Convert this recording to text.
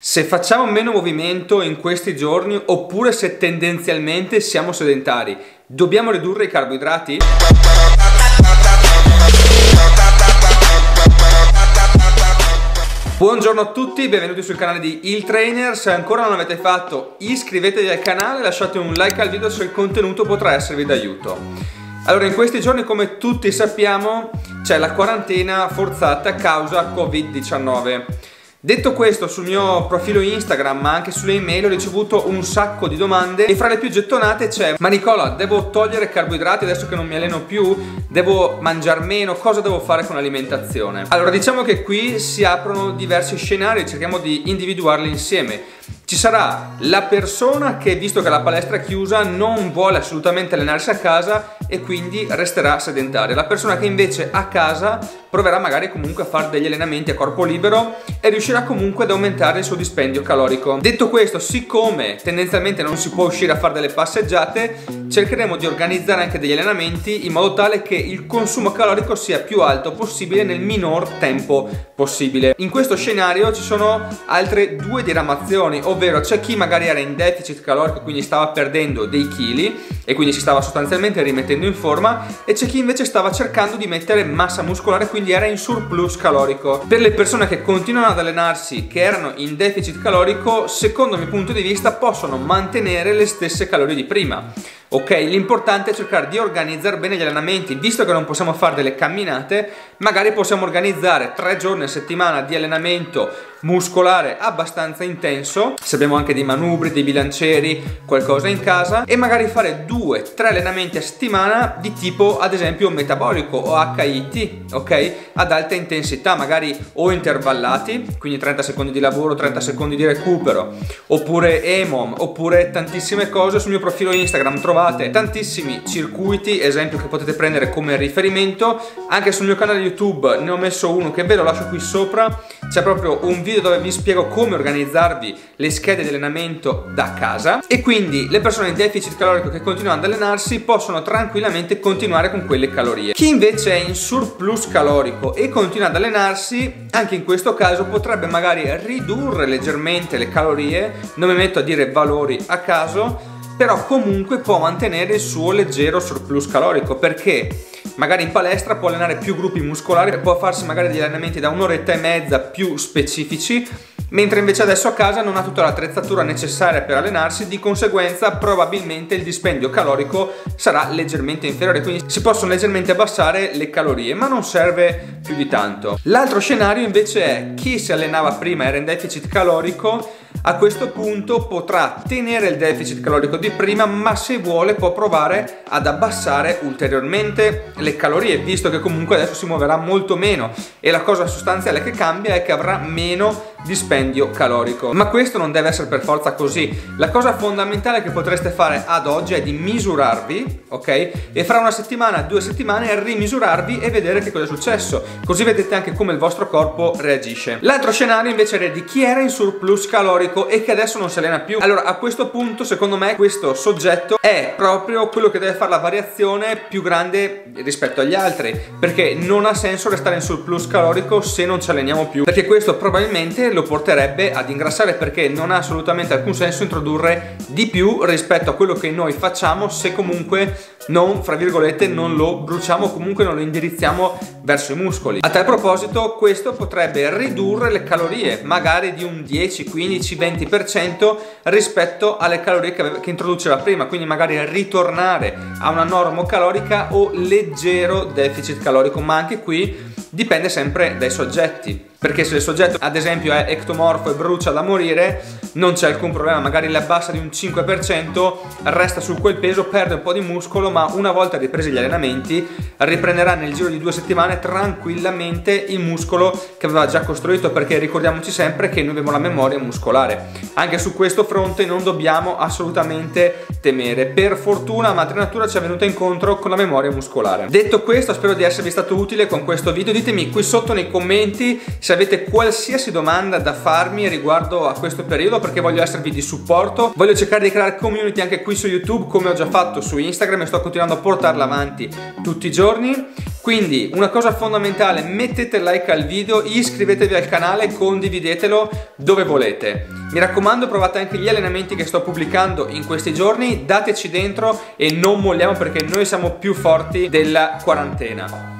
Se facciamo meno movimento in questi giorni oppure se tendenzialmente siamo sedentari, dobbiamo ridurre i carboidrati? Buongiorno a tutti, benvenuti sul canale di Il Trainer. Se ancora non l'avete fatto, iscrivetevi al canale, lasciate un like al video se il contenuto potrà esservi d'aiuto. Allora, in questi giorni, come tutti sappiamo, c'è la quarantena forzata a causa Covid-19. Detto questo, sul mio profilo Instagram, ma anche sulle email, ho ricevuto un sacco di domande e fra le più gettonate c'è Ma Nicola, devo togliere carboidrati adesso che non mi alleno più? Devo mangiare meno? Cosa devo fare con l'alimentazione? Allora, diciamo che qui si aprono diversi scenari, cerchiamo di individuarli insieme. Ci sarà la persona che, visto che la palestra è chiusa, non vuole assolutamente allenarsi a casa e quindi resterà sedentaria. La persona che invece a casa proverà magari comunque a fare degli allenamenti a corpo libero e riuscirà comunque ad aumentare il suo dispendio calorico. Detto questo, siccome tendenzialmente non si può uscire a fare delle passeggiate, cercheremo di organizzare anche degli allenamenti in modo tale che il consumo calorico sia più alto possibile nel minor tempo possibile. In questo scenario ci sono altre due diramazioni, ovvero c'è chi magari era in deficit calorico, quindi stava perdendo dei chili e quindi si stava sostanzialmente rimettendo in forma e c'è chi invece stava cercando di mettere massa muscolare, quindi era in surplus calorico. Per le persone che continuano ad allenarsi, che erano in deficit calorico, secondo il mio punto di vista possono mantenere le stesse calorie di prima. Ok, l'importante è cercare di organizzare bene gli allenamenti, visto che non possiamo fare delle camminate, magari possiamo organizzare tre giorni a settimana di allenamento muscolare abbastanza intenso, se abbiamo anche dei manubri, dei bilancieri, qualcosa in casa. E magari fare due, tre allenamenti a settimana di tipo ad esempio metabolico o HIT, ok? Ad alta intensità, magari o intervallati, quindi 30 secondi di lavoro, 30 secondi di recupero, oppure EMOM, oppure tantissime cose. Sul mio profilo Instagram trovate tantissimi circuiti, esempio che potete prendere come riferimento, anche sul mio canale YouTube ne ho messo uno che ve lo lascio qui sopra, c'è proprio un video dove vi spiego come organizzarvi le schede di allenamento da casa e quindi le persone in deficit calorico che continuano ad allenarsi possono tranquillamente continuare con quelle calorie. Chi invece è in surplus calorico e continua ad allenarsi, anche in questo caso potrebbe magari ridurre leggermente le calorie, non mi metto a dire valori a caso, però comunque può mantenere il suo leggero surplus calorico perché magari in palestra può allenare più gruppi muscolari, può farsi magari degli allenamenti da un'oretta e mezza più specifici, mentre invece adesso a casa non ha tutta l'attrezzatura necessaria per allenarsi, di conseguenza probabilmente il dispendio calorico sarà leggermente inferiore, quindi si possono leggermente abbassare le calorie, ma non serve più di tanto. L'altro scenario invece è chi si allenava prima era in deficit calorico a questo punto potrà tenere il deficit calorico di prima ma se vuole può provare ad abbassare ulteriormente le calorie visto che comunque adesso si muoverà molto meno. E la cosa sostanziale che cambia è che avrà meno dispendio calorico. Ma questo non deve essere per forza così. La cosa fondamentale che potreste fare ad oggi è di misurarvi ok? E fra una settimana due settimane rimisurarvi e vedere che cosa è successo. Così vedete anche come il vostro corpo reagisce. L'altro scenario invece è di chi era in surplus calorico e che adesso non si allena più. Allora a questo punto secondo me questo soggetto è proprio quello che deve fare la variazione più grande rispetto agli altri perché non ha senso restare in surplus calorico se non ci alleniamo più perché questo probabilmente lo porterebbe ad ingrassare perché non ha assolutamente alcun senso introdurre di più rispetto a quello che noi facciamo se comunque non, fra virgolette, non lo bruciamo, comunque non lo indirizziamo verso i muscoli. A tal proposito, questo potrebbe ridurre le calorie, magari di un 10, 15, 20% rispetto alle calorie che, che introduceva prima, quindi magari ritornare a una norma calorica o leggero deficit calorico, ma anche qui dipende sempre dai soggetti perché se il soggetto ad esempio è ectomorfo e brucia da morire non c'è alcun problema magari le abbassa di un 5% resta su quel peso perde un po' di muscolo ma una volta ripresi gli allenamenti riprenderà nel giro di due settimane tranquillamente il muscolo che aveva già costruito perché ricordiamoci sempre che noi abbiamo la memoria muscolare. Anche su questo fronte non dobbiamo assolutamente temere. Per fortuna madre natura ci è venuta incontro con la memoria muscolare. Detto questo spero di esservi stato utile con questo video. Ditemi qui sotto nei commenti se avete qualsiasi domanda da farmi riguardo a questo periodo perché voglio esservi di supporto, voglio cercare di creare community anche qui su YouTube come ho già fatto su Instagram e sto continuando a portarla avanti tutti i giorni. Quindi una cosa fondamentale, mettete like al video, iscrivetevi al canale, condividetelo dove volete. Mi raccomando provate anche gli allenamenti che sto pubblicando in questi giorni, dateci dentro e non molliamo perché noi siamo più forti della quarantena.